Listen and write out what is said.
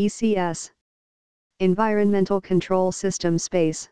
ECS Environmental Control System Space.